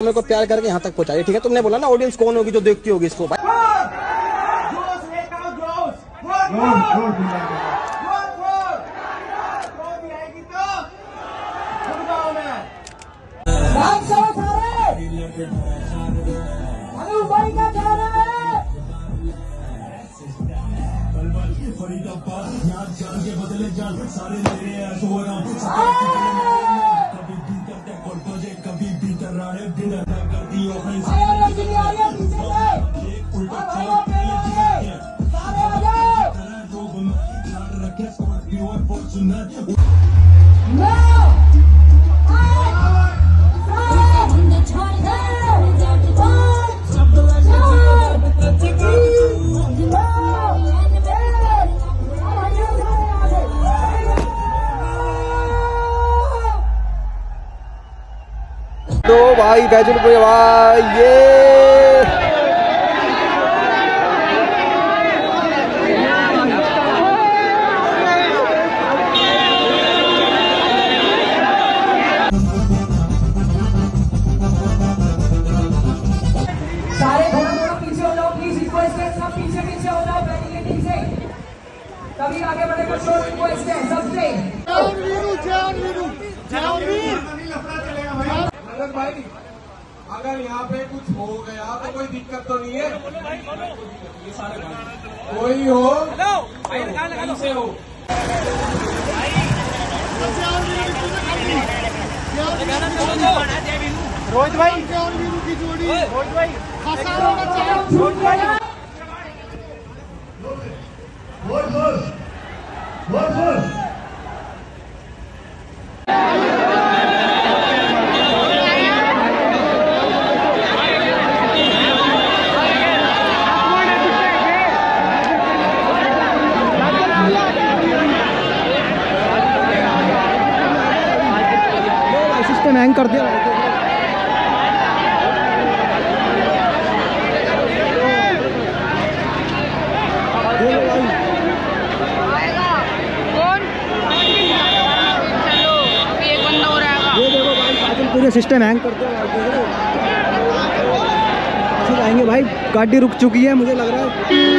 मेरे को प्यार करके यहाँ तक पहुंचाइए ठीक है तुमने बोला ना ऑडियंस कौन होगी जो देखती होगी इसको भाई तो तो सारे हैं हैं हूँ है बिना ना कर दी ऑफेंस आया रजनी आ रही है पीछे से एक उल्टा अब खाओ आया पेड़ में तो भाई बैजुल भाई ये। सारे थोड़ा थोड़ा पीछे हो जाओ प्लीज़ रिक्वेस्ट है सब पीछे पीछे हो जाओ बैरिकेडिंग से कभी आगे बढ़ेगा शोर रिक्वेस्ट है सबसे भरत भाई अगर यहाँ पे कुछ हो गया तो कोई दिक्कत तो नहीं है। कोई हो से हो। रोहित भाई। दिया ये देखो भाई काजल पूरे सिस्टम हैंग कर दिया भाई। आएँगे भाई, गाड़ी रुक चुकी है, मुझे लग रहा है।